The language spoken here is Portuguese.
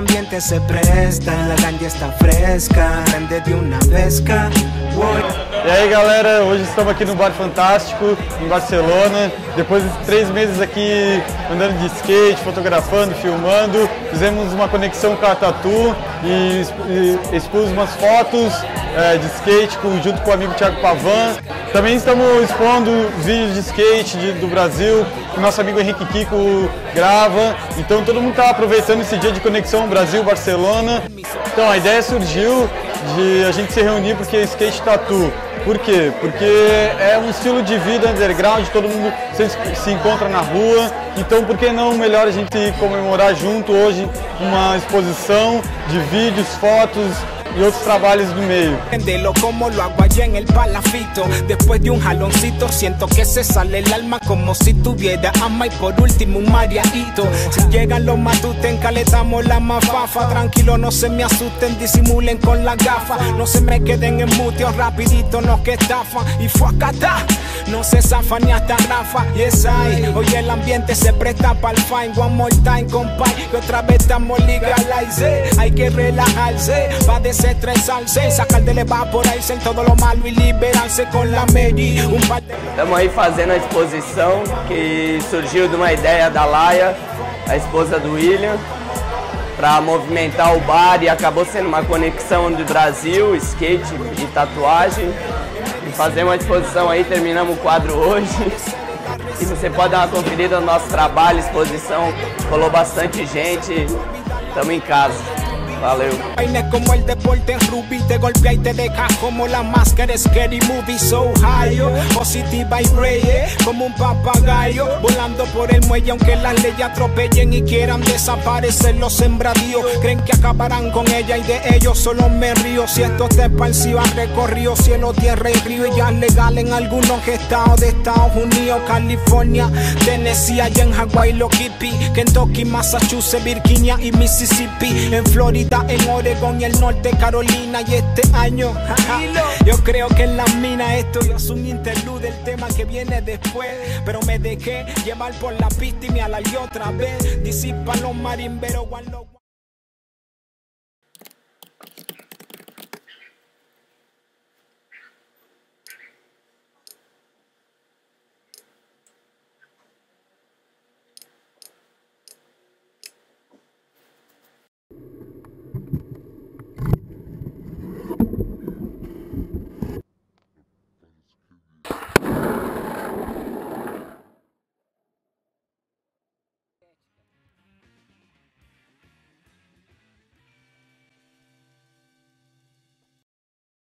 ambiente se presta, la está fresca, grande de. E aí galera, hoje estamos aqui no Bar Fantástico, em Barcelona. Depois de três meses aqui andando de skate, fotografando, filmando, fizemos uma conexão com a Tatu e expus umas fotos é, de skate junto com o amigo Thiago Pavan. Também estamos expondo vídeos de skate de, do Brasil, que o nosso amigo Henrique Kiko grava. Então todo mundo está aproveitando esse dia de conexão Brasil-Barcelona. Então a ideia surgiu de a gente se reunir porque skate tatu. Por quê? Porque é um estilo de vida underground, todo mundo se encontra na rua, então por que não melhor a gente comemorar junto hoje uma exposição de vídeos, fotos, y otros trabajos do meio. como lo hago allá en el palafito. Después de un jaloncito siento que se sale el alma como si tuviera ama y por último un mariadito. Si llegan los matuten, caletamos la mafafa. Tranquilo, no se me asusten, disimulen con la gafa. No se me queden en muteo rapidito, no que estafa. Y fue acá no se zafa ni hasta Rafa. Y es ahí, hoy el ambiente se presta para el fine. One more time, compay. Que otra vez estamos legalize. Hay que relajarse, va desestresarse. Sacar del evaporarse todo lo malo y liberarse con la Mary. Estamos aí fazendo a exposição que surgiu de uma ideia da Laia, a esposa do William para movimentar o bar e acabou sendo uma conexão do Brasil, skate e tatuagem fazer uma exposição aí, terminamos o quadro hoje. E você pode dar uma conferida no nosso trabalho, exposição, rolou bastante gente, estamos em casa. Valeu. como el deporte rugby, te golpea y te deja como la máscara Scary Movie So High. Positiva y rey, como un papagayo, volando por el muelle aunque las leyes atropellen y quieran desaparecer los sembradíos. Creen que acabarán con ella y de ellos solo me río. Si esto te parecido han recorrido cielo, tierra y río y ya legal en algunos estados de Estados Unidos, California, Tennessee, allá en Hawaii, Lokipi, Kentucky, Massachusetts, Virginia y Mississippi, en Florida en Oregon y el norte Carolina y este año yo creo que en la mina esto es un interlude el tema que viene después. Pero me dejé llevar por la pista y me alargué otra vez. Disipan los marimberos